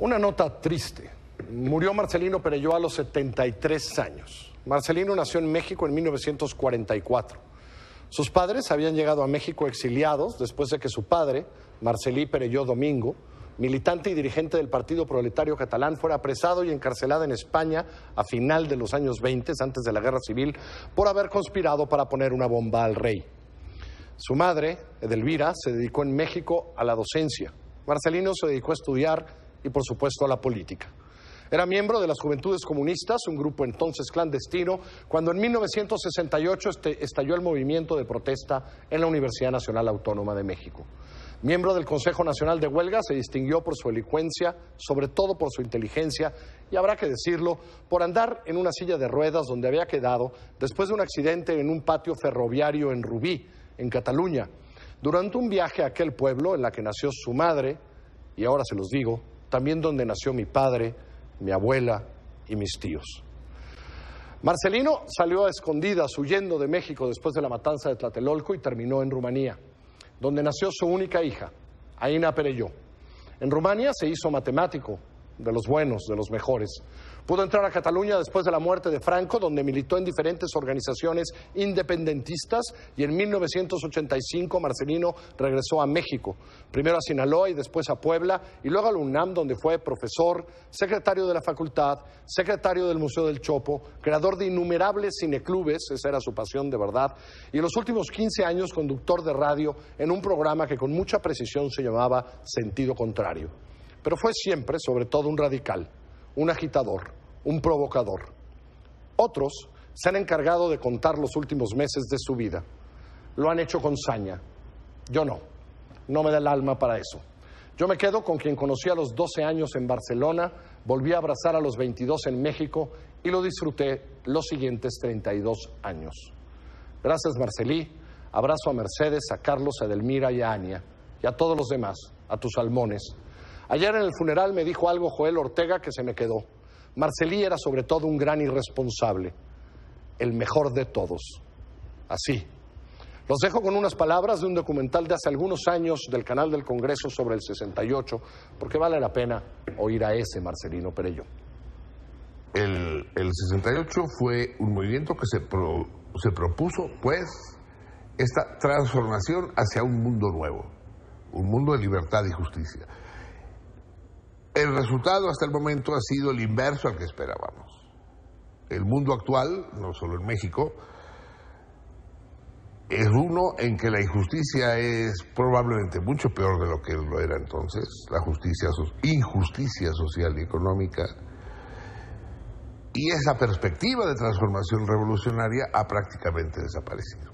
Una nota triste. Murió Marcelino Perelló a los 73 años. Marcelino nació en México en 1944. Sus padres habían llegado a México exiliados después de que su padre, Marcelí Perelló Domingo, militante y dirigente del Partido Proletario Catalán, fuera apresado y encarcelado en España a final de los años 20, antes de la Guerra Civil, por haber conspirado para poner una bomba al rey. Su madre, Edelvira, se dedicó en México a la docencia. Marcelino se dedicó a estudiar y, por supuesto, a la política. Era miembro de las Juventudes Comunistas, un grupo entonces clandestino, cuando en 1968 este, estalló el movimiento de protesta en la Universidad Nacional Autónoma de México. Miembro del Consejo Nacional de Huelga, se distinguió por su elocuencia, sobre todo por su inteligencia y, habrá que decirlo, por andar en una silla de ruedas donde había quedado después de un accidente en un patio ferroviario en Rubí, en Cataluña, durante un viaje a aquel pueblo en la que nació su madre, y ahora se los digo, también donde nació mi padre, mi abuela y mis tíos. Marcelino salió a escondidas huyendo de México después de la matanza de Tlatelolco y terminó en Rumanía, donde nació su única hija, Aina Perelló. En Rumania se hizo matemático, de los buenos, de los mejores. Pudo entrar a Cataluña después de la muerte de Franco, donde militó en diferentes organizaciones independentistas y en 1985 Marcelino regresó a México, primero a Sinaloa y después a Puebla y luego a la UNAM, donde fue profesor, secretario de la facultad, secretario del Museo del Chopo, creador de innumerables cineclubes, esa era su pasión de verdad, y en los últimos 15 años conductor de radio en un programa que con mucha precisión se llamaba Sentido Contrario. Pero fue siempre, sobre todo, un radical, un agitador, un provocador. Otros se han encargado de contar los últimos meses de su vida. Lo han hecho con saña. Yo no. No me da el alma para eso. Yo me quedo con quien conocí a los 12 años en Barcelona, volví a abrazar a los 22 en México y lo disfruté los siguientes 32 años. Gracias, Marcelí. Abrazo a Mercedes, a Carlos, a Edelmira y a Ania, y a todos los demás, a tus salmones. Ayer en el funeral me dijo algo Joel Ortega que se me quedó. Marcelí era sobre todo un gran irresponsable, el mejor de todos. Así. Los dejo con unas palabras de un documental de hace algunos años del canal del Congreso sobre el 68, porque vale la pena oír a ese Marcelino Perello. El, el 68 fue un movimiento que se, pro, se propuso, pues, esta transformación hacia un mundo nuevo, un mundo de libertad y justicia. El resultado hasta el momento ha sido el inverso al que esperábamos. El mundo actual, no solo en México, es uno en que la injusticia es probablemente mucho peor de lo que lo era entonces, la justicia, injusticia social y económica, y esa perspectiva de transformación revolucionaria ha prácticamente desaparecido.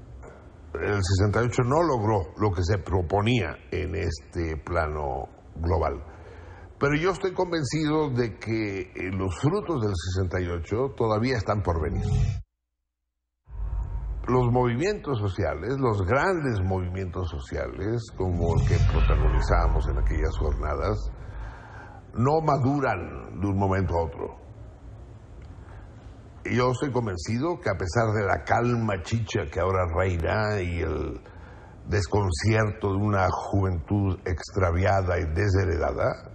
El 68 no logró lo que se proponía en este plano global. Pero yo estoy convencido de que eh, los frutos del 68 todavía están por venir. Los movimientos sociales, los grandes movimientos sociales, como el que protagonizamos en aquellas jornadas, no maduran de un momento a otro. Yo estoy convencido que a pesar de la calma chicha que ahora reina y el desconcierto de una juventud extraviada y desheredada,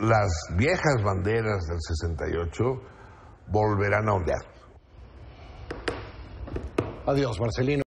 las viejas banderas del 68 volverán a ondear. Adiós, Marcelino.